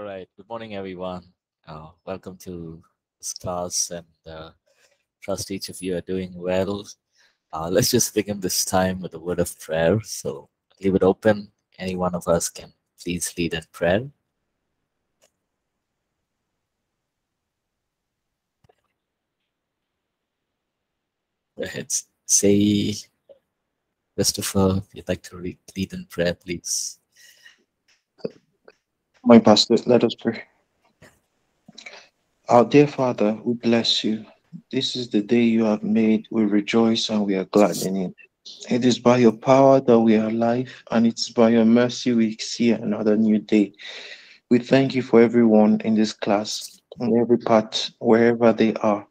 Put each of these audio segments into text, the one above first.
All right. Good morning, everyone. Uh, welcome to this class, and uh, trust each of you are doing well. Uh, let's just begin this time with a word of prayer. So leave it open. Any one of us can please lead in prayer. Go ahead. Say, Christopher, if you'd like to lead in prayer, please. My pastor, let us pray. Our dear Father, we bless you. This is the day you have made. We rejoice and we are glad in it. It is by your power that we are alive, and it's by your mercy we see another new day. We thank you for everyone in this class, in every part, wherever they are.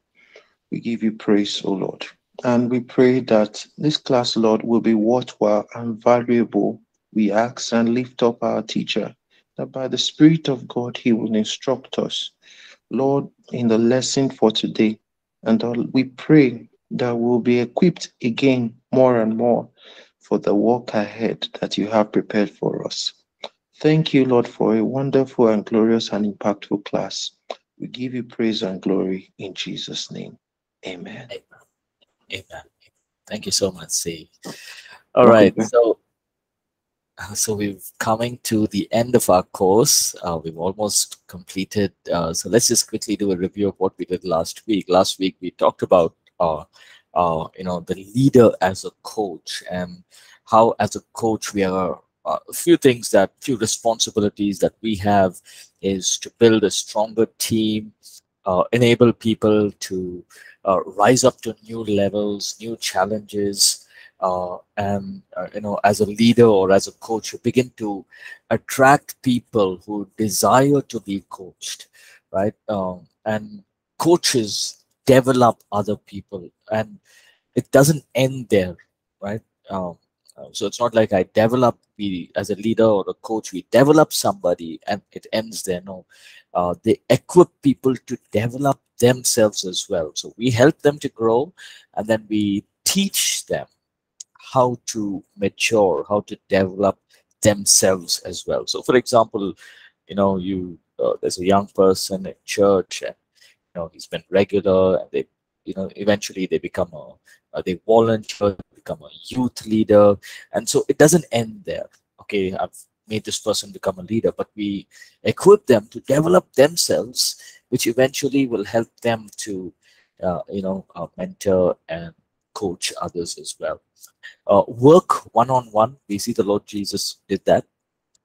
We give you praise, O Lord. And we pray that this class, Lord, will be worthwhile and valuable. We ask and lift up our teacher, that by the Spirit of God, he will instruct us, Lord, in the lesson for today. And we pray that we'll be equipped again more and more for the work ahead that you have prepared for us. Thank you, Lord, for a wonderful and glorious and impactful class. We give you praise and glory in Jesus' name. Amen. Amen. Amen. Thank you so much, C. All right. So uh, so we're coming to the end of our course. Uh, we've almost completed. Uh, so let's just quickly do a review of what we did last week. Last week we talked about, uh, uh, you know, the leader as a coach and how, as a coach, we are uh, a few things that, few responsibilities that we have is to build a stronger team, enable people to rise up to new levels, new challenges uh, and uh, you know as a leader or as a coach you begin to attract people who desire to be coached right? Um, and coaches develop other people and it doesn't end there right? Um, uh, so it's not like i develop we as a leader or a coach we develop somebody and it ends there no. Uh, they equip people to develop themselves as well. So we help them to grow and then we teach them how to mature, how to develop themselves as well. So, for example, you know, you uh, there's a young person in church, and you know he's been regular, and they, you know, eventually they become a uh, they volunteer, become a youth leader, and so it doesn't end there. Okay, I've made this person become a leader, but we equip them to develop themselves, which eventually will help them to, uh, you know, uh, mentor and coach others as well. Uh, work one on one. We see the Lord Jesus did that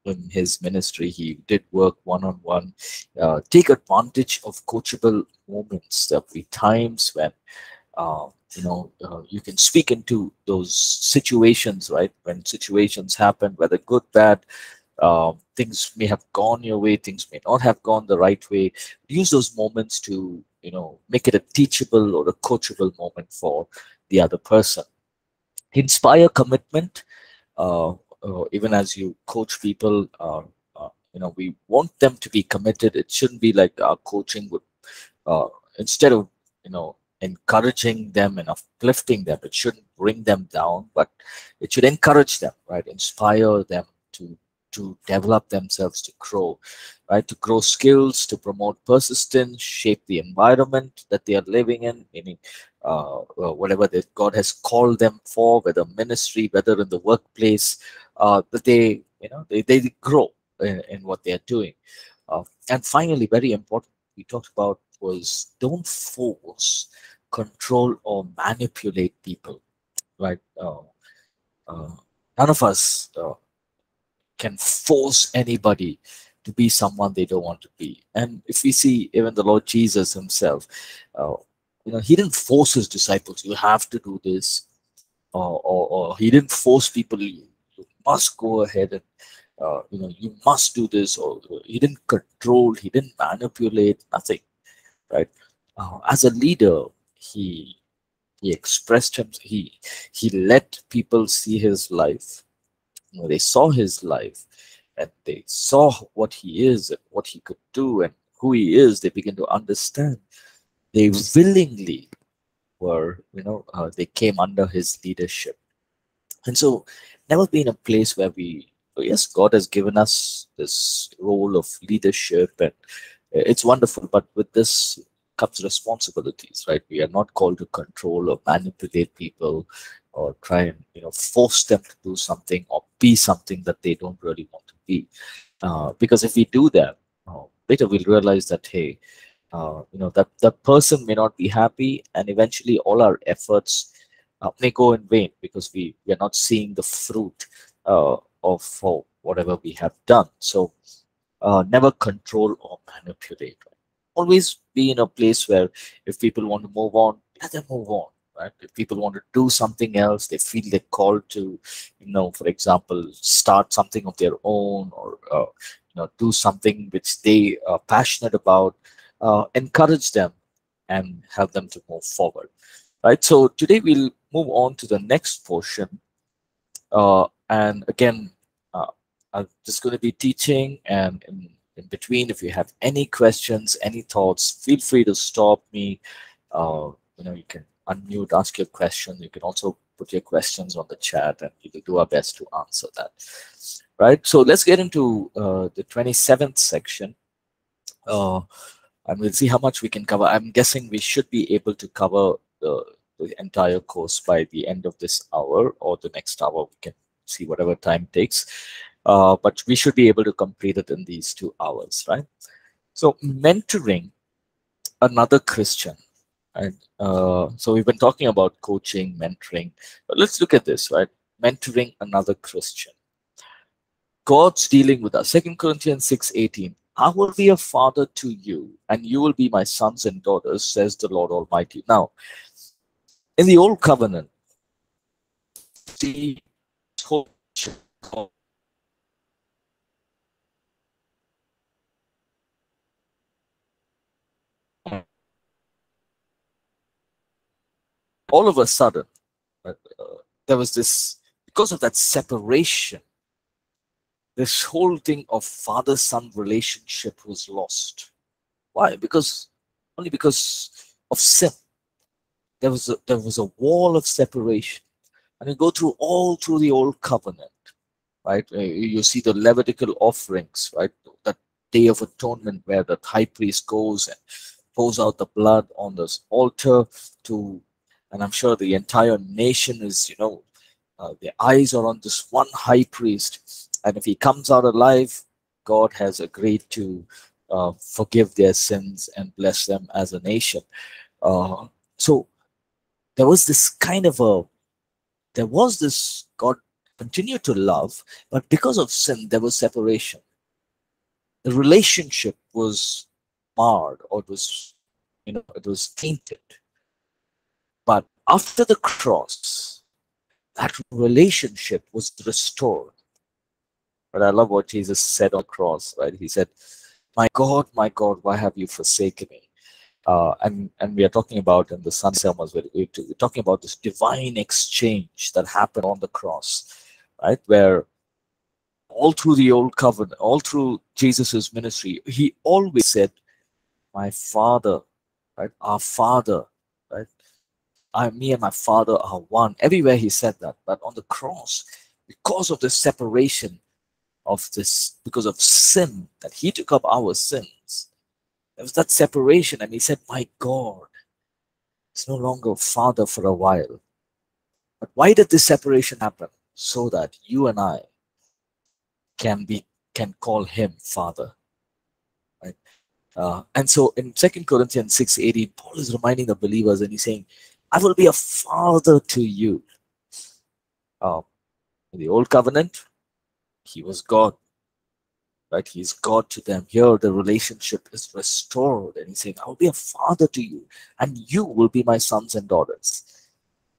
in his ministry. He did work one on one. take advantage of coachable moments. There'll be times when uh, you know uh, you can speak into those situations, right? When situations happen, whether good, bad. Uh, things may have gone your way, things may not have gone the right way. Use those moments to, you know, make it a teachable or a coachable moment for the other person inspire commitment uh, uh, even as you coach people uh, you know we want them to be committed. It shouldn't be like our coaching would uh, instead of you know encouraging them and uplifting them it shouldn't bring them down but it should encourage them right? Inspire them to to develop themselves to grow right? To grow skills to promote persistence shape the environment that they are living in meaning uh, uh, whatever that God has called them for, whether ministry, whether in the workplace, uh, that they, you know, they, they grow in, in what they are doing. Uh, and finally, very important, we talked about was don't force, control, or manipulate people, right? Uh, uh, none of us can force anybody to be someone they don't want to be. And if we see even the Lord Jesus himself, you know he didn't force his disciples you have to do this or, or, or he didn't force people you, you must go ahead and uh, you know you must do this or he didn't control he didn't manipulate nothing right? Uh, as a leader he he expressed him he he let people see his life. You know, they saw his life and they saw what he is and what he could do and who he is. They begin to understand they willingly were, you know, uh, they came under his leadership. And so, never been a place where we yes, God has given us this role of leadership, and it's wonderful. But with this comes responsibilities, right? We are not called to control or manipulate people or try and you know force them to do something or be something that they don't really want to be. Uh, because if we do that, uh, later we'll realize that hey, uh, you know that that person may not be happy, and eventually all our efforts uh, may go in vain because we we are not seeing the fruit uh, of whatever we have done. So uh, never control or manipulate. Always be in a place where if people want to move on, let them move on. Right? If people want to do something else, they feel they're called to, you know, for example, start something of their own or uh, you know do something which they are passionate about. Uh, encourage them and help them to move forward. Right. So today we'll move on to the next portion. Uh, and again, uh, I'm just going to be teaching and in, in, between, if you have any questions, any thoughts, feel free to stop me. Uh, you know, you can unmute, ask your question. You can also put your questions on the chat and we will do our best to answer that. Right. So let's get into uh, the 27th section. And we'll see how much we can cover. I'm guessing we should be able to cover the, the entire course by the end of this hour or the next hour. We can see whatever time takes. Uh, but we should be able to complete it in these two hours, right? So mentoring another Christian. And Uh, so we've been talking about coaching, mentoring. But let's look at this, right? Mentoring another Christian. God's dealing with us. Second Corinthians 6:18. I will be a father to you, and you will be my sons and daughters, says the Lord Almighty. Now, in the old covenant, the all of a sudden, uh, there was this, because of that separation, this whole thing of father son relationship was lost. Why? Because only because of sin. There was a, there was a wall of separation. And you go through all through the old covenant, right? Uh, you see the Levitical offerings, right? That day of atonement where the high priest goes and pours out the blood on this altar to, and I'm sure the entire nation is, you know, uh, their eyes are on this one high priest and if he comes out alive, God has agreed to uh, forgive their sins and bless them as a nation. Uh, so there was this kind of a, there was this, God continued to love, but because of sin, there was separation. The relationship was marred or it was, you know, it was tainted. But after the cross, that relationship was restored but I love what Jesus said on the cross, right? He said, My God, my God, why have you forsaken me? Uh, and and we are talking about in the Sun sermons, we're talking about this divine exchange that happened on the cross, right? Where all through the old covenant, all through Jesus's ministry, he always said, My Father, right? Our Father, right? I, me and my Father are one. Everywhere he said that, but on the cross, because of the separation, of this because of sin that he took up our sins. There was that separation and he said my god it's no longer father for a while. But why did this separation happen? So that you and i can be can call him father right? Uh, and so in second corinthians 6 18 paul is reminding the believers and he's saying i will be a father to you. Uh, in the old covenant he was God. Right? He's God to them. Here the relationship is restored. And he's saying, I'll be a father to you, and you will be my sons and daughters.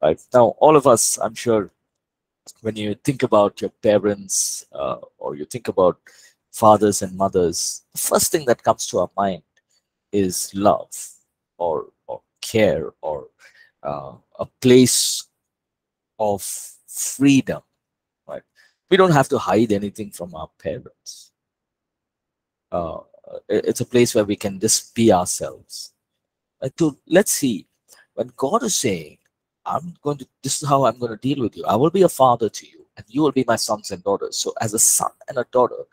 Right? Now, all of us, I'm sure, when you think about your parents uh, or you think about fathers and mothers, the first thing that comes to our mind is love or, or care or uh, a place of freedom we don't have to hide anything from our parents. Uh, it's a place where we can just be ourselves. Uh, to let's see, when God is saying, "I'm going to," this is how I'm going to deal with you. I will be a father to you. and you will be my sons and daughters. So, as a son and a daughter,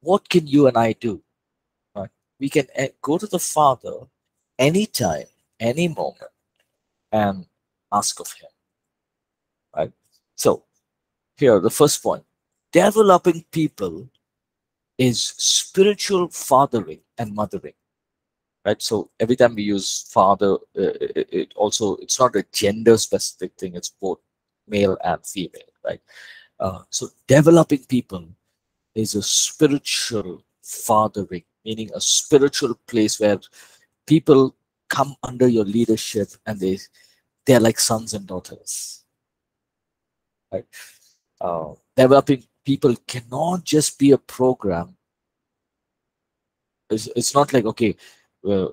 what can you and I do? Right? We can eh, go to the Father anytime, any moment, and ask of Him. Right? So, here, the first point. Developing people is spiritual fathering and mothering right? So every time we use father uh, it, it, also it's not a gender specific thing it's both male and female right? Uh, so developing people is a spiritual fathering meaning a spiritual place where people come under your leadership and they they're like sons and daughters right uh, developing people cannot just be a program. It's, it's not like okay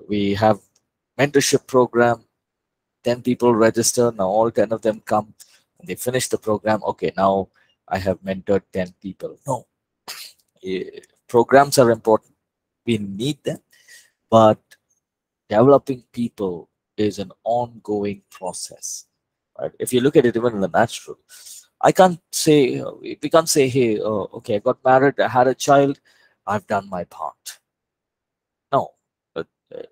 we have mentorship program 10 people register now all 10 of them come and they finish the program okay now i have mentored 10 people. No. Eh, programs are important. We need them but developing people is an ongoing process right? If you look at it even in the natural i can't say we can't say hey oh, okay i got married i had a child i've done my part no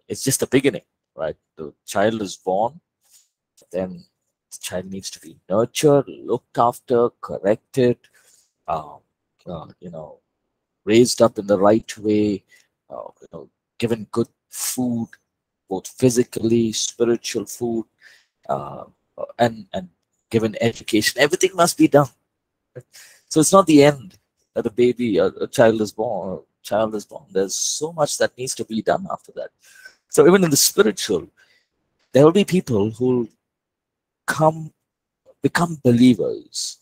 it's just the beginning, right? The child is born, then the child needs to be nurtured, looked after, corrected, uh, uh, you know, raised up in the right way, uh, you know, given good food, both physically, spiritual food, uh, and and given education. Everything must be done. So it's not the end that a baby, a, a child is born, child is born. There's so much that needs to be done after that. So even in the spiritual, there will be people who come, become believers,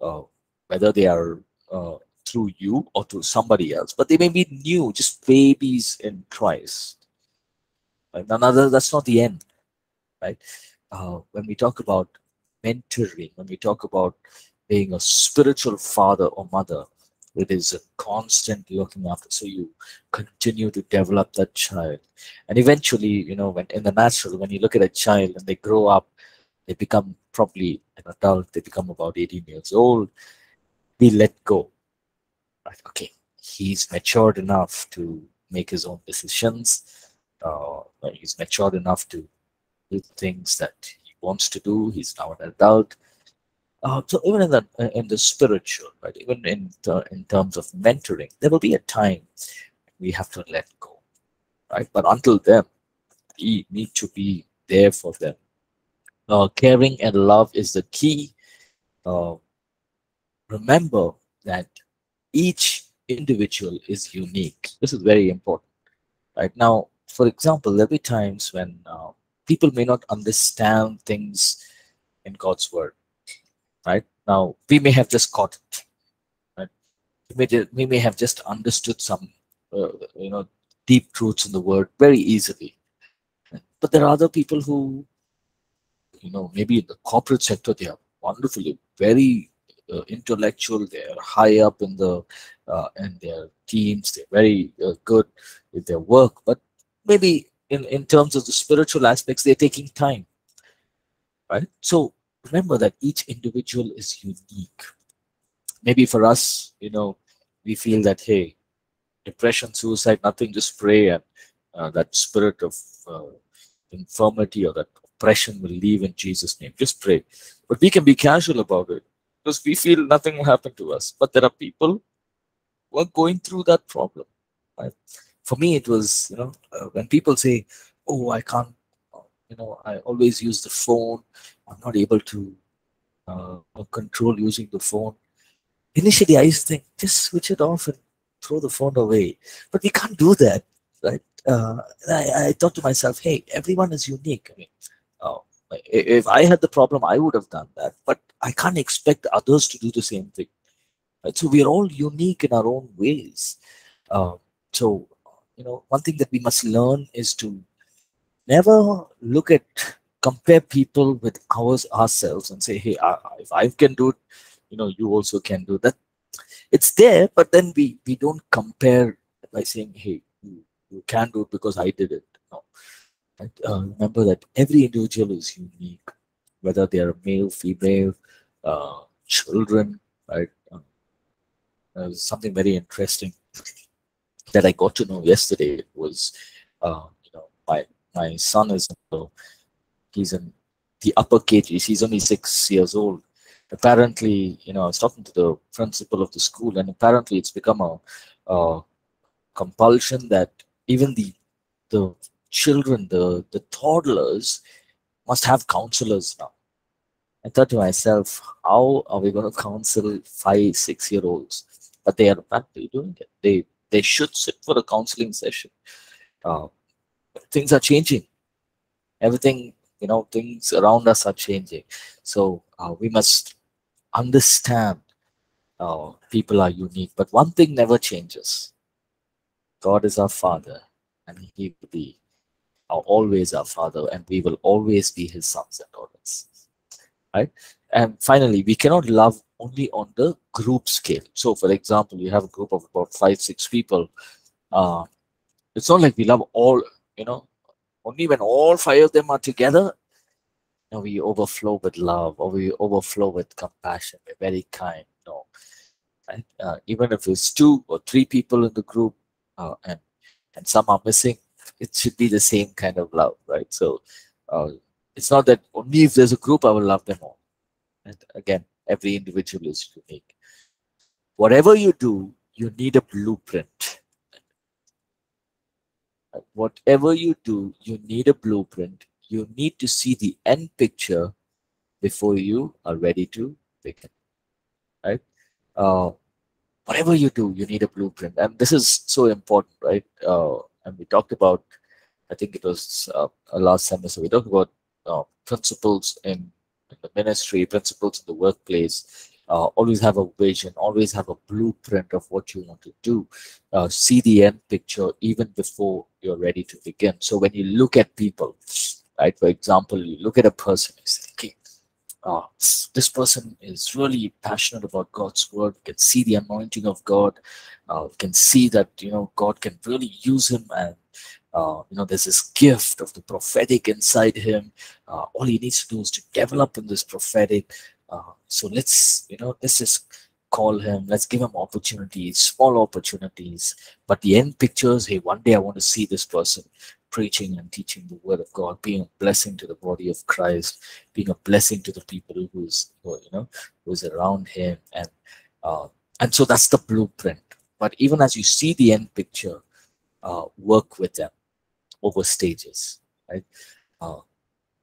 uh, whether they are uh, through you or through somebody else, but they may be new, just babies in Christ. Right? Another, that's not the end, right? Uh, when we talk about mentoring, when we talk about being a spiritual father or mother, it is a constant looking after. So you continue to develop that child. And eventually you know when in the natural when you look at a child and they grow up they become probably an adult. They become about 18 years old. We let go. Right okay he's matured enough to make his own decisions. Uh, he's matured enough to do things that wants to do he's now an adult uh, so even in the in the spiritual, right? Even in the, in terms of mentoring, there will be a time we have to let go, right? But until then, we need to be there for them. Uh, caring and love is the key. Uh, remember that each individual is unique. This is very important, right? Now, for example, there'll be times when uh, people may not understand things in God's word right? Now, we may have just caught it, right? We may, we may have just understood some, uh, you know, deep truths in the word very easily. But there are other people who, you know, maybe in the corporate sector, they are wonderfully, very uh, intellectual. They are high up in the uh, in their teams. They're very uh, good with their work. But maybe in, in terms of the spiritual aspects, they're taking time. Right? So remember that each individual is unique. Maybe for us, you know, we feel that, hey, depression, suicide, nothing, just pray and uh, that spirit of uh, infirmity or that oppression will leave in Jesus' name. Just pray. But we can be casual about it because we feel nothing will happen to us. But there are people who are going through that problem. Right? For me, it was, you know, uh, when people say, oh, I can't you know i always use the phone. I'm not able to uh, control using the phone. Initially i used to think just switch it off and throw the phone away. But we can't do that right? Uh, I, I thought to myself hey everyone is unique. I mean uh, if i had the problem i would have done that. But i can't expect others to do the same thing right? so we are all unique in our own ways. Uh, so you know one thing that we must learn is to never look at compare people with ours ourselves and say hey I, if i can do it you know you also can do that. It's there but then we we don't compare by saying hey you, you can do it because i did it. No. Uh, remember that every individual is unique whether they are male female uh, children right? Um, something very interesting that I got to know yesterday was, uh, you know, my my son is he's in the upper KGs. He's only six years old. Apparently, you know, I was talking to the principal of the school, and apparently, it's become a, a compulsion that even the the children, the the toddlers, must have counselors now. I thought to myself, how are we going to counsel five, six year olds? But they are apparently doing it. They they should sit for a counseling session. Uh, things are changing. Everything, you know, things around us are changing. So uh, we must understand uh, people are unique. But one thing never changes. God is our Father, and He will be our, always our Father, and we will always be His sons and daughters. Right? And finally, we cannot love only on the group scale. So, for example, you have a group of about five, six people. Uh, it's not like we love all, you know, only when all five of them are together, you know, we overflow with love or we overflow with compassion. We're very kind. No. Right? Uh, even if it's two or three people in the group uh, and, and some are missing, it should be the same kind of love, right? So uh, it's not that only if there's a group, I will love them all. And again, every individual is unique. Whatever you do, you need a blueprint. Whatever you do, you need a blueprint. You need to see the end picture before you are ready to begin. Right? Uh, whatever you do, you need a blueprint. And this is so important, right? Uh, and we talked about, I think it was uh, last semester, we talked about uh, principles in in the ministry, principles in the workplace. Uh, always have a vision, always have a blueprint of what you want to do. Uh, see the end picture even before you're ready to begin. So when you look at people, right, for example, you look at a person, you say, okay, uh, this person is really passionate about God's word. Can see the anointing of God. Uh, can see that you know God can really use him, and uh, you know, there's this gift of the prophetic inside him. Uh, all he needs to do is to develop in this prophetic. Uh, so let's, you know, let's just call him. Let's give him opportunities, small opportunities. But the end pictures, hey, one day I want to see this person preaching and teaching the word of God, being a blessing to the body of Christ, being a blessing to the people who's, who, you know, who's around him. And, uh, and so that's the blueprint. But even as you see the end picture, uh, work with them over stages, right? Uh,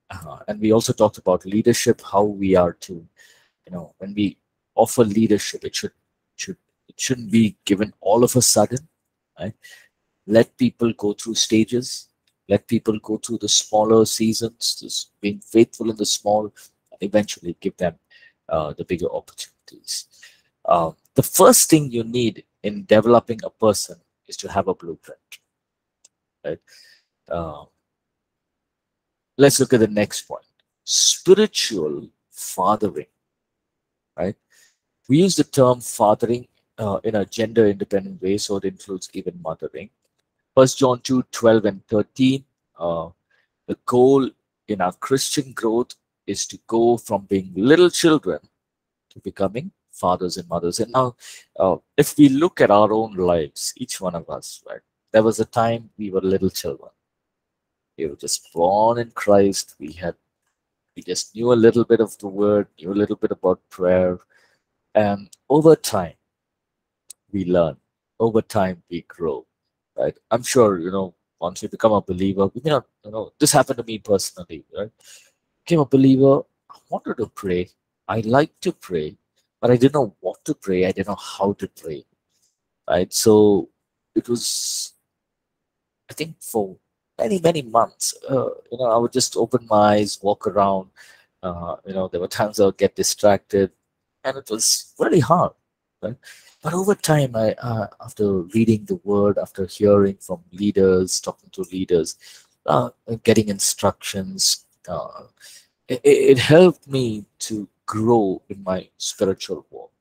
uh, and we also talked about leadership, how we are to, you know, when we offer leadership, it should should it shouldn't be given all of a sudden, right? Let people go through stages. Let people go through the smaller seasons, just being faithful in the small, and eventually give them uh, the bigger opportunities. Uh, the first thing you need in developing a person is to have a blueprint. Right? Uh, let's look at the next point. Spiritual fathering. Right? We use the term fathering uh, in a gender independent way, so it includes even mothering. First John 2, 12 and 13. Uh, the goal in our Christian growth is to go from being little children to becoming fathers and mothers. And now, uh, if we look at our own lives, each one of us, right, there was a time we were little children. We were just born in Christ. We had, we just knew a little bit of the word, knew a little bit about prayer. And over time, we learn. Over time, we grow, right? I'm sure, you know, once we become a believer, we may not, you know, this happened to me personally, right? Became a believer, I wanted to pray. I like to pray, but I didn't know what to pray. I didn't know how to pray, right? So it was, I think, for many many months, uh, you know, I would just open my eyes, walk around. Uh, you know, there were times I would get distracted, and it was really hard, right? But over time, I uh, after reading the word, after hearing from leaders, talking to leaders, uh, getting instructions, uh, it, it helped me to grow in my spiritual walk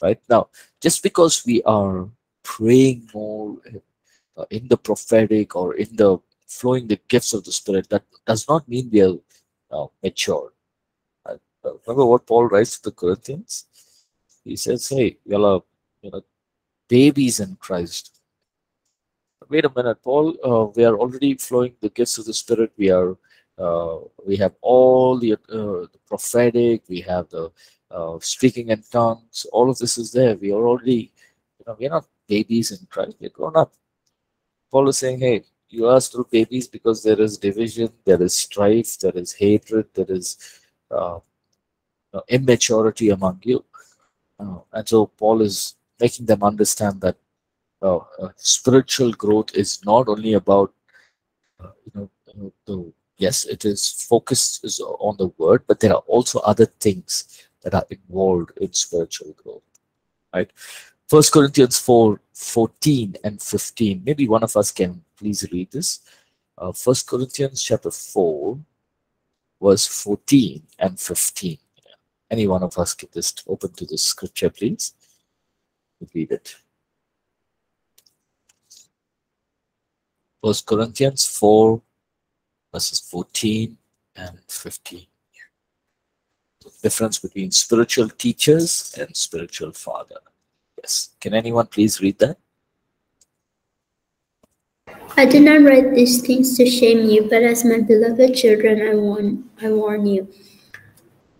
right now just because we are praying more uh, in the prophetic or in the flowing the gifts of the spirit that does not mean we are uh, mature uh, remember what paul writes to the corinthians He says, hey, you are you know, babies in Christ. Wait a minute, Paul. Uh, we are already flowing the gifts of the Spirit. We are, uh, we have all the, uh, the prophetic. We have the uh, speaking in tongues. All of this is there. We are already, you know, we're not babies in Christ. We're grown up. Paul is saying, hey, you are still babies because there is division, there is strife, there is hatred, there is uh, immaturity among you. Uh, and so Paul is making them understand that uh, uh spiritual growth is not only about, uh, you know, uh, the yes, it is focused is on the word, but there are also other things that are involved in spiritual growth, right? First Corinthians 4, 14 and 15. Maybe one of us can please read this. Uh, First Corinthians chapter 4, verse 14 and 15. Any one of us can just open to the scripture, please. Read it. First Corinthians 4, verses 14 and 15. The difference between spiritual teachers and spiritual father. Yes. Can anyone please read that? I did not write these things to shame you, but as my beloved children, I warn, I warn you.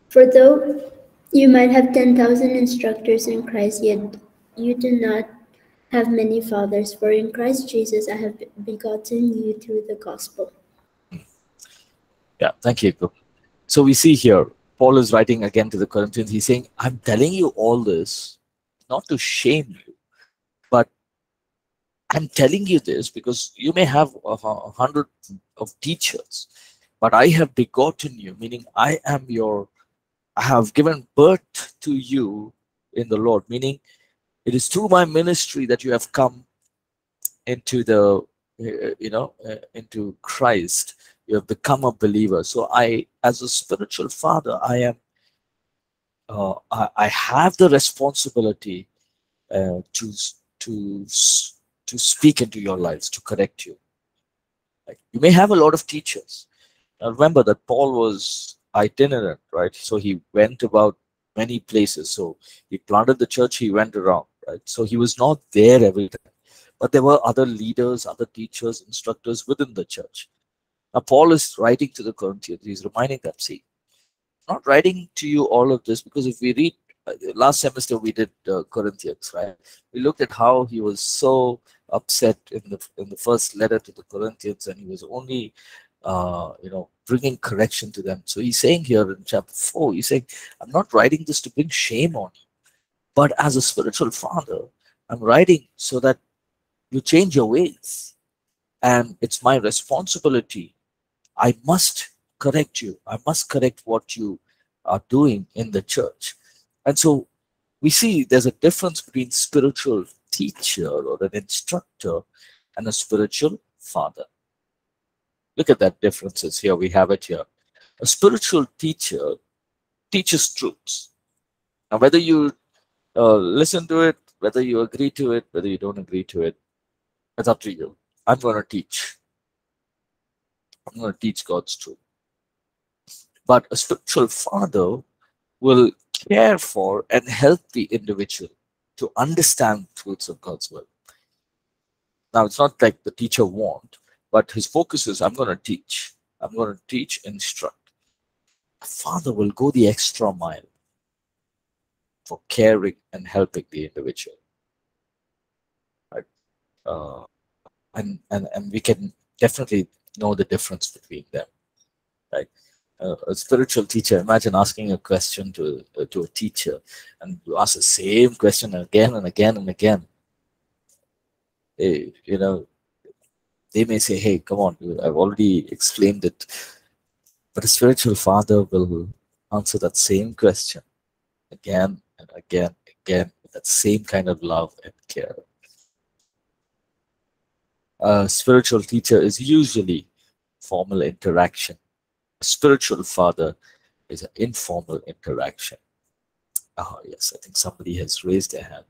For though you might have 10,000 instructors in Christ, yet you do not have many fathers, for in Christ Jesus I have begotten you through the gospel. Yeah, thank you. So we see here, Paul is writing again to the Corinthians. He's saying, I'm telling you all this not to shame you, but I'm telling you this because you may have a, hundred of teachers, but I have begotten you, meaning I am your, I have given birth to you in the Lord, meaning it is through my ministry that you have come into the, uh, you know, uh, into Christ. You have become a believer. So I, as a spiritual father, I am uh, I, I, have the responsibility uh, to to to speak into your lives to correct you. Like you may have a lot of teachers. Now remember that Paul was itinerant, right? So he went about many places. So he planted the church. He went around, right? So he was not there every time, but there were other leaders, other teachers, instructors within the church. Now Paul is writing to the Corinthians. He's reminding them, see, not writing to you all of this because if we read uh, last semester we did uh, Corinthians, right? We looked at how he was so upset in the in the first letter to the Corinthians, and he was only, uh, you know, bringing correction to them. So he's saying here in chapter four, he's saying, "I'm not writing this to bring shame on you, but as a spiritual father, I'm writing so that you change your ways, and it's my responsibility. I must correct you. I must correct what you are doing in the church. And so we see there's a difference between spiritual teacher or an instructor and a spiritual father. Look at that differences here. We have it here. A spiritual teacher teaches truths. Now, whether you uh, listen to it, whether you agree to it, whether you don't agree to it, it's up to you. I'm going to teach. I'm going to teach God's truth. But a spiritual father will care for and help the individual to understand truths of God's will. Now, it's not like the teacher won't, but his focus is I'm going to teach. I'm going to teach, instruct. A father will go the extra mile for caring and helping the individual. Right? Uh, and, and, and we can definitely know the difference between them. Right? A spiritual teacher. Imagine asking a question to uh, to a teacher and ask the same question again and again and again. They, you know they may say hey come on i've already explained it. But a spiritual father will answer that same question again and again again with that same kind of love and care. A spiritual teacher is usually formal interaction spiritual father is an informal interaction. Oh, yes, I think somebody has raised their hand.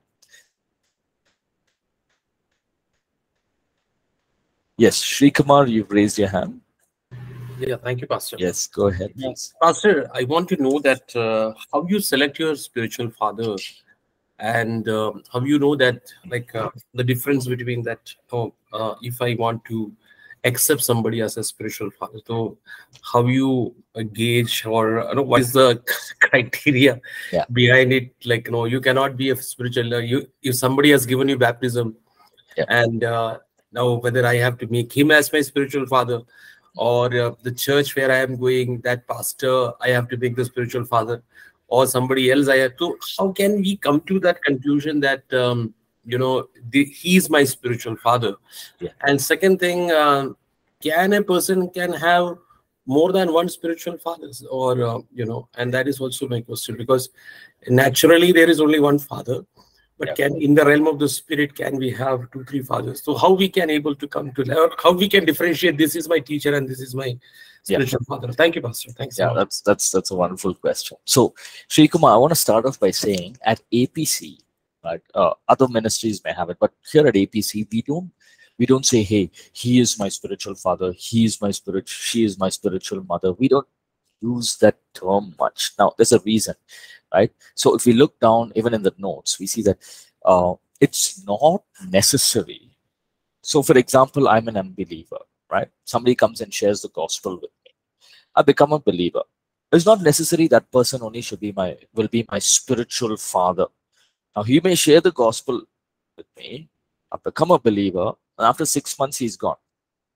Yes, Sri Kumar, you've raised your hand. Yeah, thank you, Pastor. Yes, go ahead. Yes. Pastor, I want to know that uh, how you select your spiritual father. and uh, how you know that like uh, the difference between that oh uh, if i want to accept somebody as a spiritual father so how you gauge or you know what is the criteria Yeah. behind it like you know you cannot be a spiritual you if somebody has given you baptism Yeah. and uh, now whether i have to make him as my spiritual father or uh, the church where i am going that pastor i have to make the spiritual father or somebody else i have to how can we come to that conclusion that um, you know the, he's my spiritual father Yeah. and second thing uh, can a person can have more than one spiritual fathers or uh, you know and that is also my question because naturally there is only one father but Yeah. can in the realm of the spirit can we have two three fathers so how we can able to come to that how we can differentiate this is my teacher and this is my Yeah. spiritual father thank you pastor thanks Yeah, that's that's that's a wonderful question. So, Sri Kumar, I want to start off by saying at APC, right? Uh, other ministries may have it, but here at APC, we don't we don't say, "Hey, he is my spiritual father. He is my spirit. She is my spiritual mother." We don't use that term much. Now, there's a reason, right? So, if we look down, even in the notes, we see that uh, it's not necessary. So, for example, I'm an unbeliever, right? Somebody comes and shares the gospel with me. I become a believer. It's not necessary that person only should be my will be my spiritual father. Now he may share the gospel with me. I become a believer, and after six months he's gone.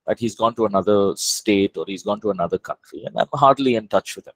Right? He's gone to another state or he's gone to another country, and I'm hardly in touch with him.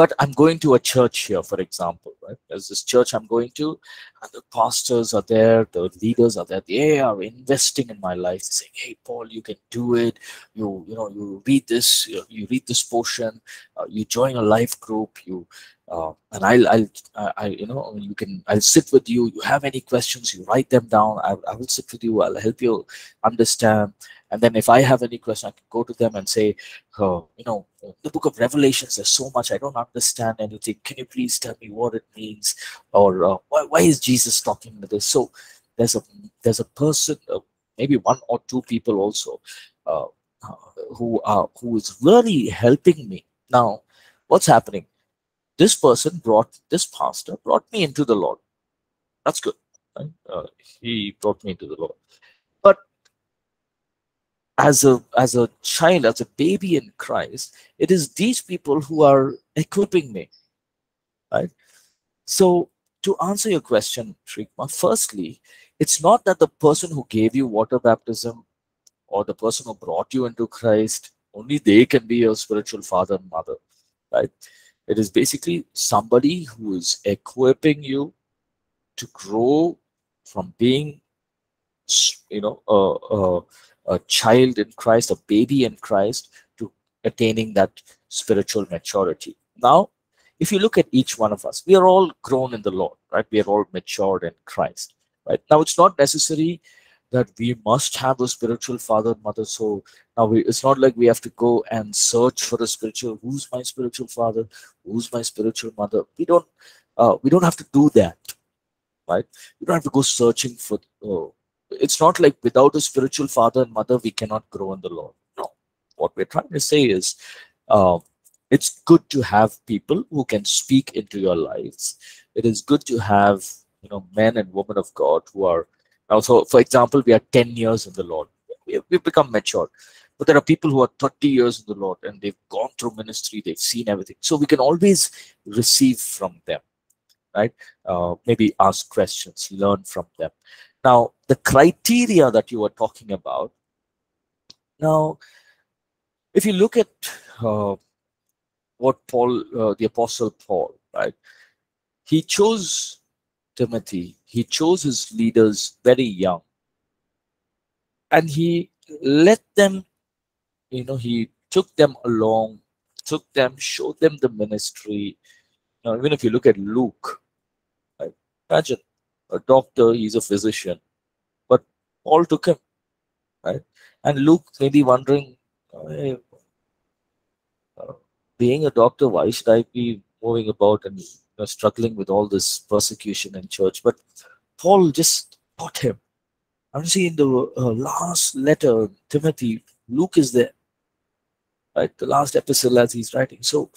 But I'm going to a church here, for example. Right? There's this church I'm going to, and the pastors are there, the leaders are there. They are investing in my life, saying, "Hey, Paul, you can do it. You you know you read this you, you read this portion. Uh, you join a life group. You uh, and I'll, I'll I, you know you can I'll sit with you. You have any questions you write them down. I, I will sit with you. I'll help you understand. And then if I have any question I can go to them and say uh, you know the book of Revelations there's so much I don't understand anything can you please tell me what it means? Or uh, why, why is Jesus talking to this? So there's a there's a person uh, maybe one or two people also uh, who are who is really helping me. Now what's happening? This person brought this pastor brought me into the lord. That's good right? uh, he brought me into the lord as a as a child as a baby in christ it is these people who are equipping me right so to answer your question Sri Kumar, firstly it's not that the person who gave you water baptism or the person who brought you into Christ, only they can be your spiritual father and mother, right? It is basically somebody who is equipping you to grow from being, you know, a, a, a child in Christ, a baby in Christ, to attaining that spiritual maturity. Now, if you look at each one of us, we are all grown in the Lord, right? We are all matured in Christ, right? Now, it's not necessary that we must have a spiritual father and mother. So now we, it's not like we have to go and search for a spiritual. Who's my spiritual father? Who's my spiritual mother? We don't. Uh, we don't have to do that, right? We don't have to go searching for. Uh, it's not like without a spiritual father and mother we cannot grow in the Lord. No. What we're trying to say is, uh, it's good to have people who can speak into your lives. It is good to have you know men and women of God who are now, so for example, we are 10 years in the Lord. We- We've become mature. But there are people who are 30 years in the Lord and they've gone through ministry, they've seen everything. So we can always receive from them, right? Uh, maybe ask questions, learn from them. Now, the criteria that you were talking about, now, if you look at uh, what Paul, uh, the Apostle Paul, right? He chose Timothy, he chose his leaders very young. And he let them, you know, he took them along, took them, showed them the ministry. Now, even if you look at Luke, right? imagine a doctor, he's a physician, but Paul took him, right? And Luke may be wondering, "Hey, uh, being a doctor, why should I be moving about and you know, struggling with all this persecution in church? But Paul just taught him. I see in the uh, last letter, Timothy, Luke is there, right? The last epistle as he's writing. So,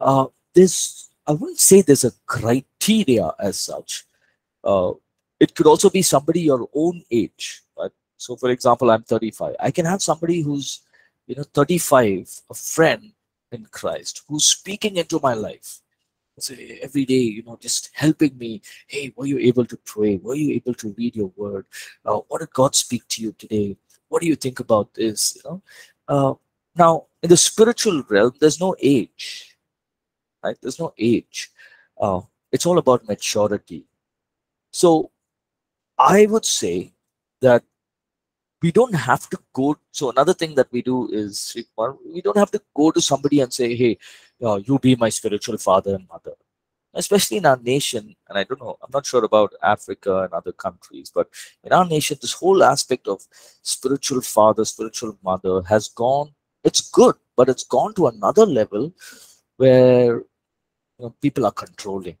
uh, this I wouldn't say there's a criteria as such. Uh, it could also be somebody your own age. Right? So, for example, I'm 35. I can have somebody who's, you know, 35, a friend in Christ, who's speaking into my life say every day, you know, just helping me. Hey, were you able to pray? Were you able to read your word? Uh, what did God speak to you today? What do you think about this? You know, uh, now in the spiritual realm, there's no age, right? There's no age. Uh, it's all about maturity. So I would say that we don't have to go. So another thing that we do is we don't have to go to somebody and say, "Hey, uh, you be my spiritual father and mother." Especially in our nation, and I don't know, I'm not sure about Africa and other countries, but in our nation, this whole aspect of spiritual father, spiritual mother has gone. It's good, but it's gone to another level where you know, people are controlling.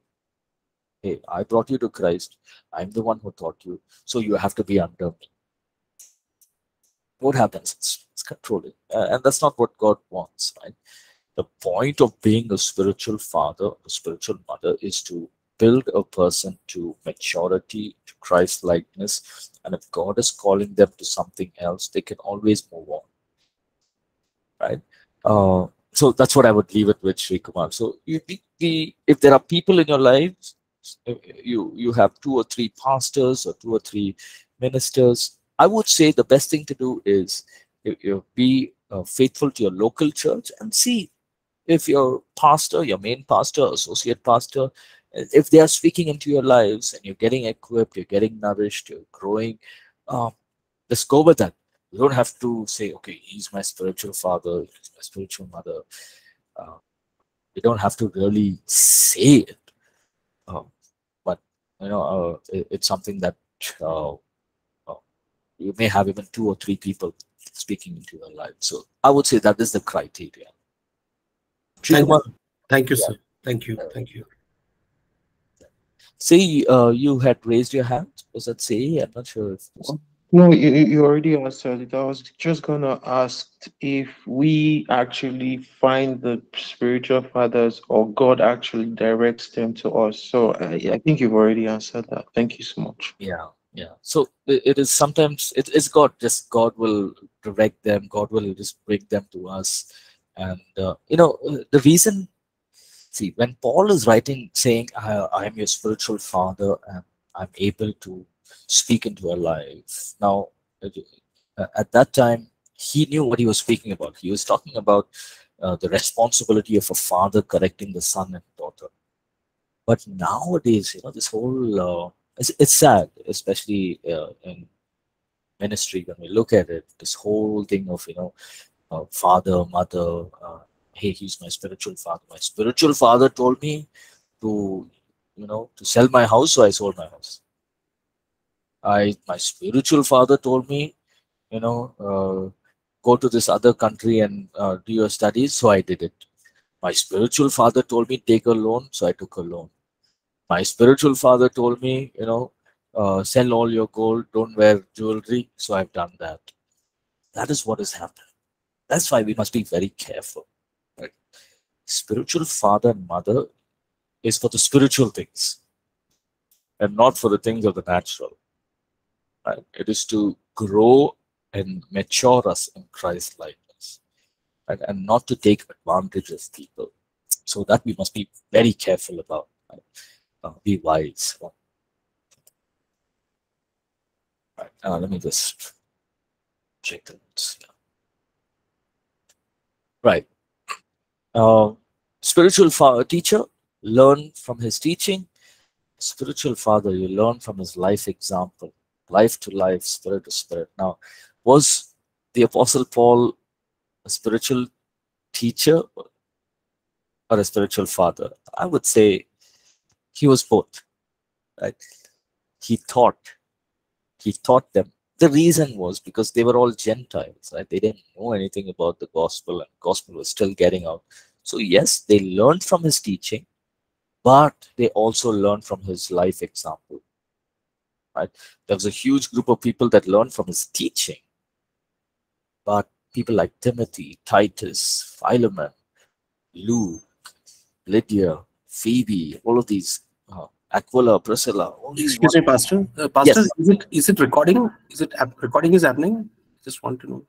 Hey, I brought you to Christ. I'm the one who taught you, so you have to be under me what happens? It's, it's controlling. Uh, and that's not what God wants, right? The point of being a spiritual father, a spiritual mother, is to build a person to maturity, to Christ likeness. And if God is calling them to something else, they can always move on. Right? Uh, so that's what I would leave it with Sri Kumar. So you, the, if there are people in your lives, you you have two or three pastors or two or three ministers I would say the best thing to do is you, be uh, faithful to your local church and see if your pastor, your main pastor, associate pastor, if they are speaking into your lives and you're getting equipped, you're getting nourished, you're growing, uh, just go with that. You don't have to say, okay, he's my spiritual father, he's my spiritual mother. Uh, you don't have to really say it. Uh, you know, uh, it, it's something that uh, you may have even two or three people speaking into your life. So I would say that is the criteria. Thank you, Thank you yeah. sir. Thank you. Thank you. See, uh, you had raised your hand. Was that say? I'm not sure if. No, you, you already answered it. I was just gonna ask if we actually find the spiritual fathers or God actually directs them to us. So I, I think you've already answered that. Thank you so much. Yeah yeah so it, it is sometimes it is god just god will direct them god will just bring them to us and uh, you know uh, the reason see when paul is writing saying i, I am your spiritual father and i'm able to speak into our life now uh, at that time he knew what he was speaking about he was talking about uh, the responsibility of a father correcting the son and daughter but nowadays you know this whole uh, it's, it's sad, especially uh, in ministry when we look at it. This whole thing of you know, uh, father, mother. Uh, hey, he's my spiritual father. My spiritual father told me to, you know, to sell my house, so I sold my house. I my spiritual father told me, you know, uh, go to this other country and uh, do your studies, so I did it. My spiritual father told me take a loan, so I took a loan my spiritual father told me, you know, uh, sell all your gold, don't wear jewelry. So I've done that. That is what has happened. That's why we must be very careful. Right? Spiritual father and mother is for the spiritual things and not for the things of the natural. Right? It is to grow and mature us in Christ likeness right? and not to take advantage of people. So that we must be very careful about. Right? uh, be wise. Right, uh, let me just check the notes. Right. Uh, spiritual father, teacher, learn from his teaching. Spiritual father, you learn from his life example, life to life, spirit to spirit. Now, was the Apostle Paul a spiritual teacher or a spiritual father? I would say he was both right? He taught he taught them. The reason was because they were all gentiles right? They didn't know anything about the gospel and gospel was still getting out. So yes they learned from his teaching but they also learned from his life example right there was a huge group of people that learned from his teaching but people like timothy titus philemon luke lydia Phoebe, all of these, uh, Aquila, Priscilla, all these. Excuse me, Pastor. Uh, Pastor, Yes. is it is it recording? Is it recording is happening? Just want to know.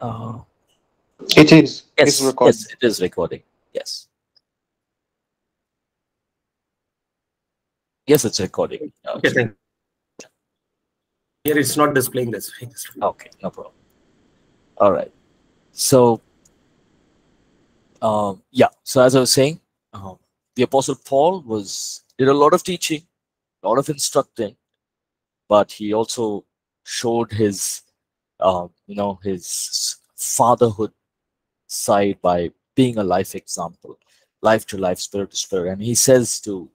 Uh, It is. yes, It's recorded. yes, it is recording. Yes. Yes, it's recording. Okay, thank Here it's not displaying this. Okay, no problem. All right. So, um, yeah. So as I was saying, um, the Apostle Paul was did a lot of teaching, a lot of instructing, but he also showed his, um, you know, his fatherhood side by being a life example, life to life, spirit to spirit. And he says to,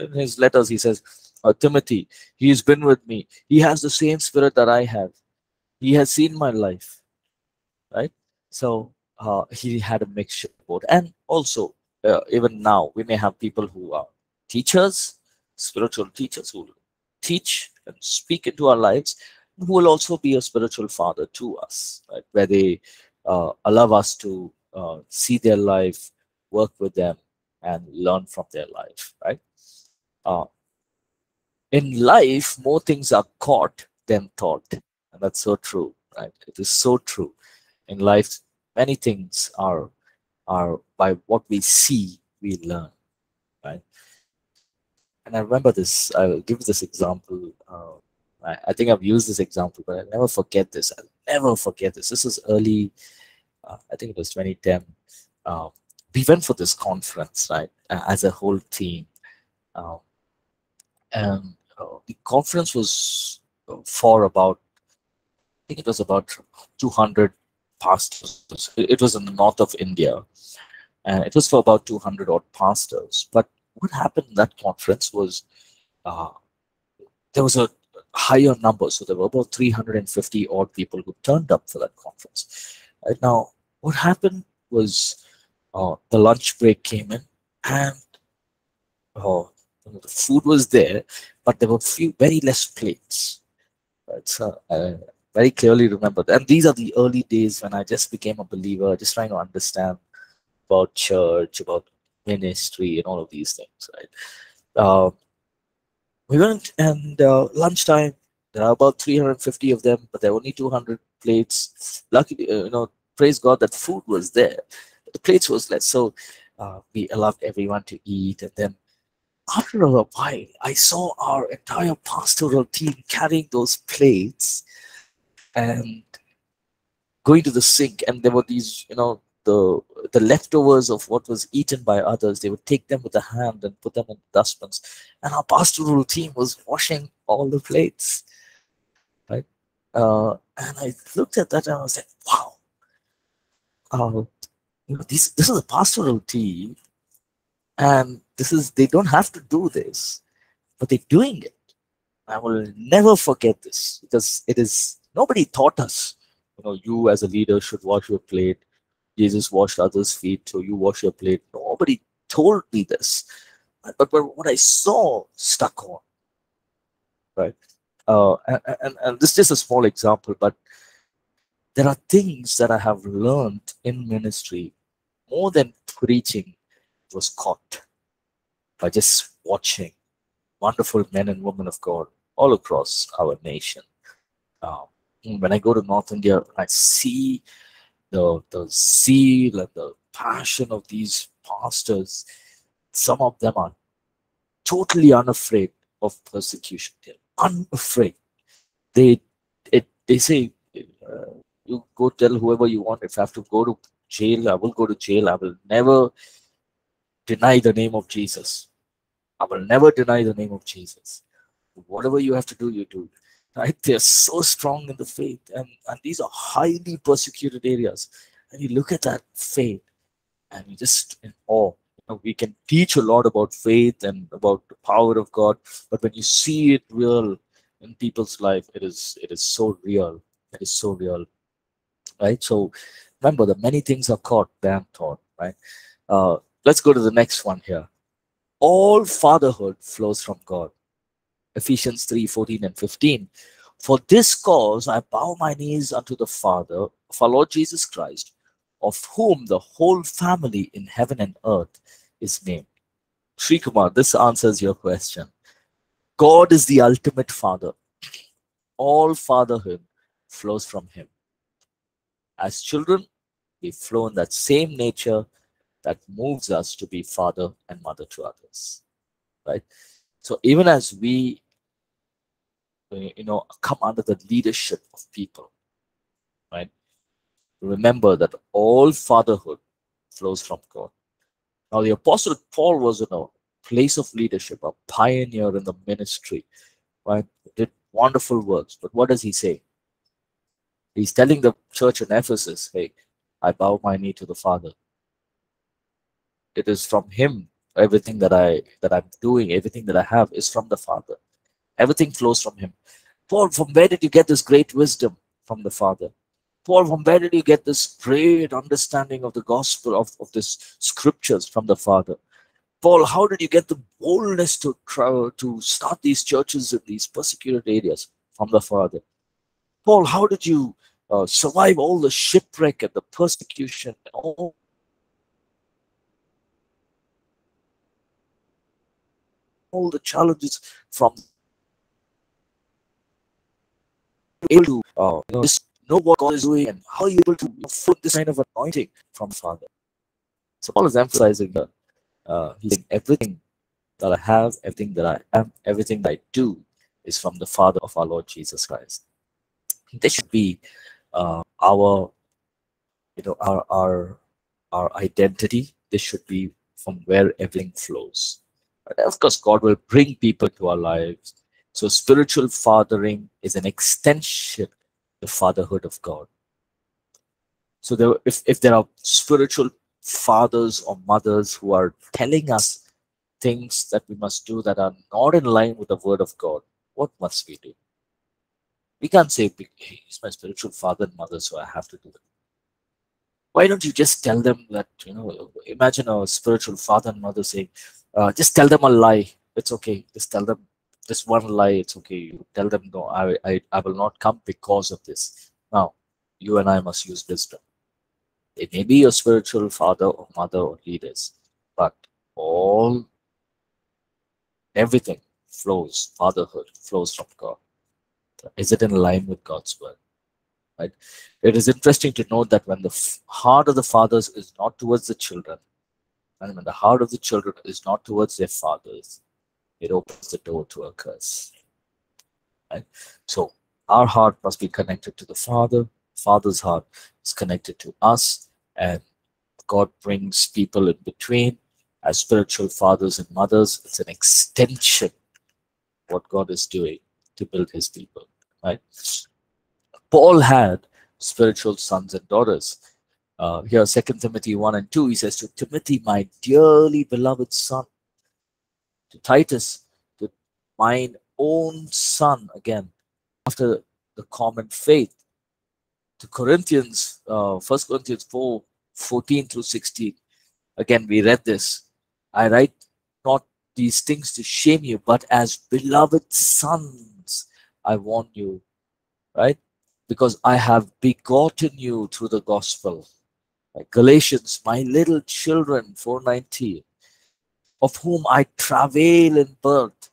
in his letters, he says, uh, Timothy, he's been with me. He has the same spirit that I have. He has seen my life, right? So uh, he had a mixture of both. And also, uh, even now, we may have people who are teachers, spiritual teachers who teach and speak into our lives, who will also be a spiritual father to us, right? Where they uh, allow us to uh, see their life, work with them, and learn from their life, right? Uh, in life, more things are caught than thought. And that's so true, right? It is so true. In life, many things are are by what we see, we learn, right? And I remember this, I will give this example. Uh, I, I think I've used this example, but I'll never forget this. I'll never forget this. This is early, uh, I think it was 2010. Uh, we went for this conference, right, as a whole team. Um, and uh, the conference was uh, for about I think it was about 200 pastors. It it was in the north of India, and it was for about 200 odd pastors. But what happened in that conference was uh, there was a higher number, so there were about 350 odd people who turned up for that conference. Right now, what happened was uh, the lunch break came in, and uh, the food was there, but there were few very less plates. Right, so I very clearly remember. And these are the early days when I just became a believer, just trying to understand about church, about ministry, and all of these things. Right. Uh, we went and uh, lunchtime. There are about 350 of them, but there are only 200 plates. Lucky, uh, you know, praise God that food was there. The plates was less, so uh, we allowed everyone to eat, and then after a while, I saw our entire pastoral team carrying those plates and going to the sink. And there were these, you know, the the leftovers of what was eaten by others. They would take them with a hand and put them in the dustbins. And our pastoral team was washing all the plates, right? Uh, and I looked at that and I was like, wow. Uh, you know, this this is a pastoral team and this is they don't have to do this but they're doing it. I will never forget this because it is nobody taught us you know you as a leader should wash your plate. Jesus washed others feet so you wash your plate. Nobody told me this. But, but what i saw stuck on right? Uh, and, and, and this is just a small example but there are things that i have learned in ministry more than preaching was caught by just watching wonderful men and women of God all across our nation. Um, when I go to North India, I see the the zeal and the passion of these pastors. Some of them are totally unafraid of persecution. They're unafraid. They it, they say, uh, "You go tell whoever you want. If I have to go to jail, I will go to jail. I will never." Deny the name of Jesus. I will never deny the name of Jesus. Whatever you have to do, you do. Right? They're so strong in the faith, and, and these are highly persecuted areas. And you look at that faith, and you just in awe. You know, we can teach a lot about faith and about the power of God, but when you see it real in people's life, it is it is so real. It is so real. Right? So remember that many things are caught than taught, right? Uh, let's go to the next one here. All fatherhood flows from God. Ephesians 3 14 and 15. For this cause I bow my knees unto the Father of our Lord Jesus Christ, of whom the whole family in heaven and earth is name. Sri Kumar, this answers your question. God is the ultimate father. All fatherhood flows from him. As children, we flow in that same nature that moves us to be father and mother to others. Right? So even as we you know come under the leadership of people, right? Remember that all fatherhood flows from God. Now the apostle Paul was in a place of leadership, a pioneer in the ministry, right? Did wonderful works. But what does he say? He's telling the church in Ephesus, hey, I bow my knee to the Father. It is from him everything that I that I'm doing, everything that I have is from the Father. Everything flows from him. Paul, from where did you get this great wisdom? From the Father. Paul, from where did you get this great understanding of the gospel of, of this scriptures from the Father? Paul, how did you get the boldness to try, to start these churches in these persecuted areas from the Father? Paul, how did you uh, survive all the shipwreck and the persecution all all the challenges from able to uh, you know, know what God is doing and how you able to put this kind of anointing from Father. So Paul is emphasizing that uh, he's saying everything that I have, everything that I am, everything that I do is from the Father of our Lord Jesus Christ. This should be uh, our, you know, our our our identity. This should be from where everything flows. Of course, God will bring people to our lives. So spiritual fathering is an extension the fatherhood of God. So there, if, if there are spiritual fathers or mothers who are telling us things that we must do that are not in line with the word of God, what must we do? We can't say, hey, he's my spiritual father and mother, so I have to do it. Why don't you just tell them that, you know, imagine a spiritual father and mother saying, uh, just tell them a lie. It's okay. Just tell them this one lie. It's okay. You tell them, no, I, I, I will not come because of this. Now, you and I must use wisdom. It may be your spiritual father or mother or leaders, but all, everything flows, fatherhood flows from God. Is it in line with God's word? Right? It is interesting to note that when the heart of the fathers is not towards the children, and when the heart of the children is not towards their fathers, it opens the door to a curse. Right? So our heart must be connected to the Father. Father's heart is connected to us, and God brings people in between as spiritual fathers and mothers. It's an extension what God is doing to build his people. Right? Paul had spiritual sons and daughters. Uh, here, Second Timothy 1 and 2, he says to Timothy, my dearly beloved son, to Titus, to mine own son, again, after the common faith, to Corinthians, uh, 1 Corinthians 4, 14 through 16. Again, we read this. I write not these things to shame you, but as beloved sons, I warn you, right? Because I have begotten you through the gospel Galatians, my little children, 419, of whom I travail in birth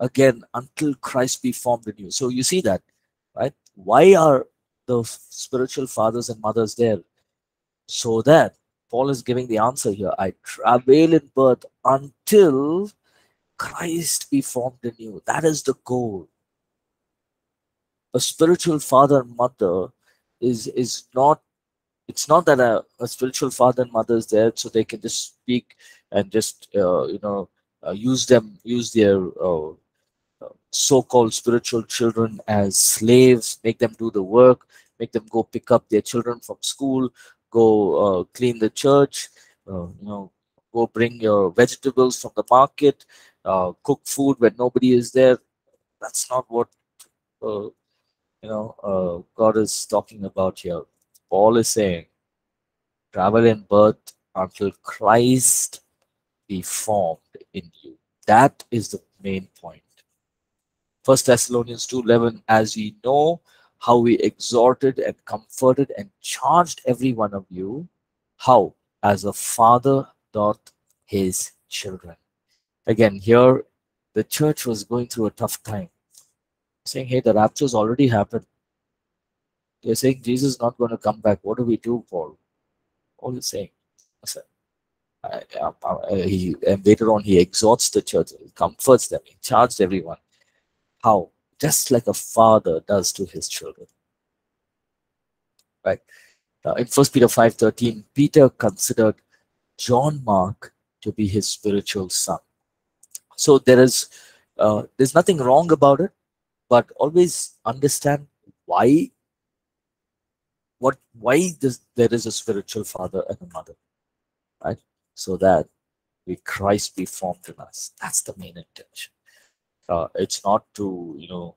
again until Christ be formed in you. So you see that, right? Why are the spiritual fathers and mothers there? So that Paul is giving the answer here. I travail in birth until Christ be formed in you. That is the goal. A spiritual father and mother is, is not it's not that a, a, spiritual father and mother is there so they can just speak and just uh, you know uh, use them use their uh, uh, so-called spiritual children as slaves make them do the work make them go pick up their children from school go uh, clean the church uh, you know go bring your vegetables from the market cook food when nobody is there. That's not what you know god is talking about here Paul is saying, travel in birth until Christ be formed in you. That is the main point. First Thessalonians 2:11, as ye know how we exhorted and comforted and charged every one of you, how as a father doth his children. Again, here the church was going through a tough time, saying, Hey, the rapture's already happened. They're saying Jesus is not going to come back. What do we do, Paul? All he's saying. Uh, uh, he, and later on, he exhorts the church, he comforts them, he charged everyone. How? Just like a father does to his children. Right? Uh, in First Peter 5.13, Peter considered John Mark to be his spiritual son. So there is uh, there's nothing wrong about it, but always understand why what why this, there is a spiritual father and a mother, right? So that we Christ be formed in us. That's the main intention. Uh, it's not to you know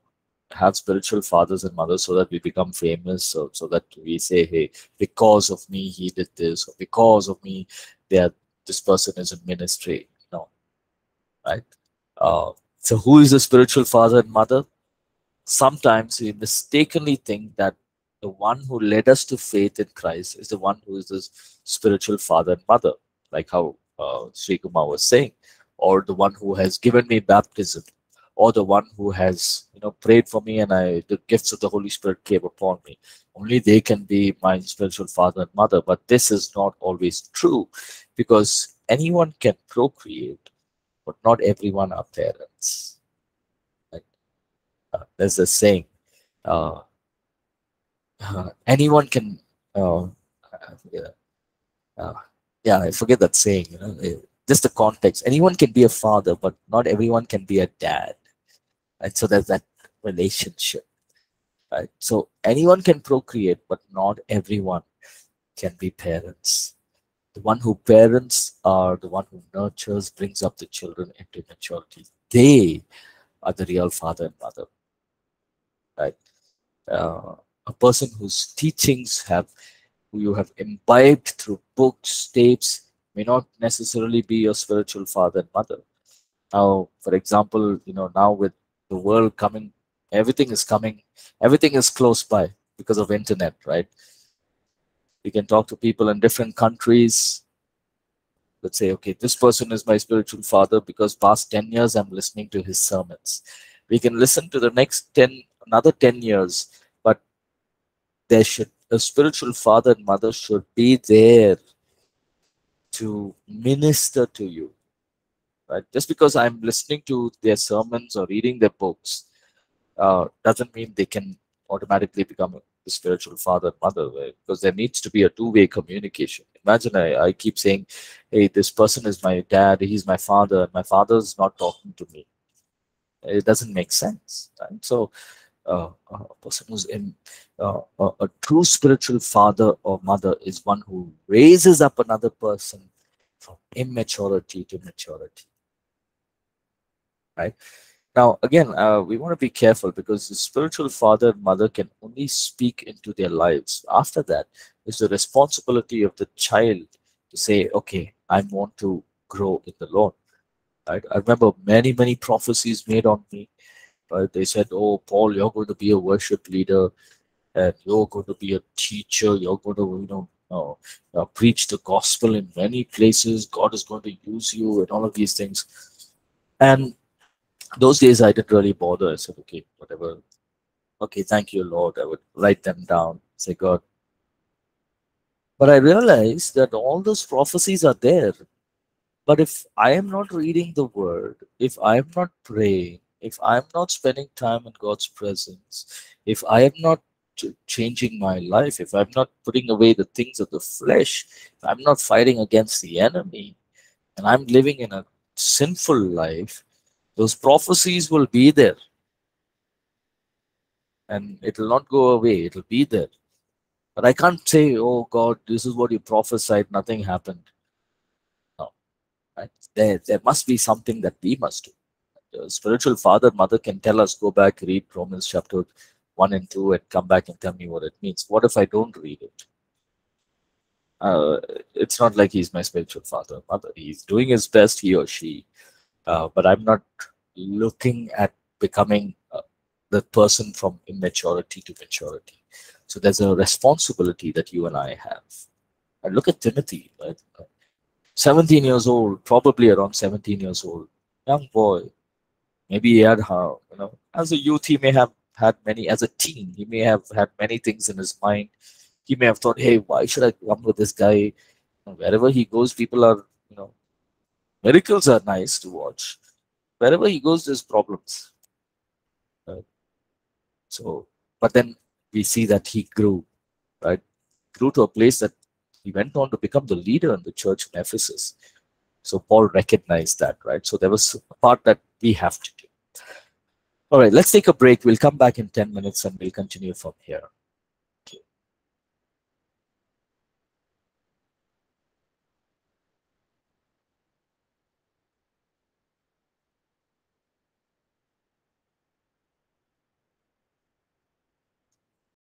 have spiritual fathers and mothers so that we become famous so, so that we say hey because of me he did this or because of me there this person is in ministry no right uh, so who is the spiritual father and mother sometimes we mistakenly think that the one who led us to faith in christ is the one who is the spiritual father and mother like how uh, Sri Kumar was saying or the one who has given me baptism or the one who has you know prayed for me and I the gifts of the Holy Spirit came upon me. Only they can be my spiritual father and mother. But this is not always true because anyone can procreate, but not everyone are parents. Right? Uh, there's a saying. Uh, uh, anyone can uh, yeah, uh, yeah, I forget that saying. You know, just the context. Anyone can be a father, but not everyone can be a dad. and So there's that relationship. Right? So anyone can procreate, but not everyone can be parents. The one who parents are the one who nurtures, brings up the children into maturity. They are the real father and mother. Right? Uh, a person whose teachings have who you have imbibed through books, tapes, may not necessarily be your spiritual father and mother. Now, for example, you know, now with the world coming everything is coming everything is close by because of internet right we can talk to people in different countries let's say okay this person is my spiritual father because past 10 years i'm listening to his sermons we can listen to the next 10 another 10 years should a spiritual father and mother should be there to minister to you Right? Just because I'm listening to their sermons or reading their books uh, doesn't mean they can automatically become a spiritual father and mother, right? Because there needs to be a two-way communication. Imagine I, I keep saying, hey, this person is my dad, he's my father, and my father's not talking to me. It doesn't make sense, right? So uh, a person who's in uh, a, a, true spiritual father or mother is one who raises up another person from immaturity to maturity. Right? Now again uh, we want to be careful because the spiritual father and mother can only speak into their lives. After that it's the responsibility of the child to say okay i want to grow in the lord. Right? I remember many many prophecies made on me they said oh paul you're going to be a worship leader and you're going to be a teacher you're going to you know uh, uh, preach the gospel in many places god is going to use you and all of these things and those days I didn't really bother. I said, okay, whatever. Okay, thank you, Lord. I would write them down, say, God. But I realized that all those prophecies are there. But if I am not reading the word, if I am not praying, if I'm not spending time in God's presence, if I am not changing my life, if I'm not putting away the things of the flesh, if I'm not fighting against the enemy, and I'm living in a sinful life, those prophecies will be there. And it will not go away, it will be there. But I can't say, oh God, this is what you prophesied, nothing happened. No. Right? There, there must be something that we must do. Spiritual father, mother can tell us, go back, read Romans chapter 1 and 2 and come back and tell me what it means. What if I don't read it? Uh, it's not like he's my spiritual father mother. He's doing his best, he or she. Uh, but I'm not looking at becoming uh, the person from immaturity to maturity. So there's a responsibility that you and I have. And look at Timothy. Right? 17 years old, probably around 17 years old, young boy. Maybe he had how, you know, as a youth, he may have had many, as a teen, he may have had many things in his mind. He may have thought, hey, why should I come with this guy? Wherever he goes, people are, you know, miracles are nice to watch. Wherever he goes, there's problems. Right? So, but then we see that he grew, right? Grew to a place that he went on to become the leader in the church in Ephesus. So Paul recognized that, right? So there was a part that we have to do. All right, let's take a break. We'll come back in 10 minutes and we'll continue from here.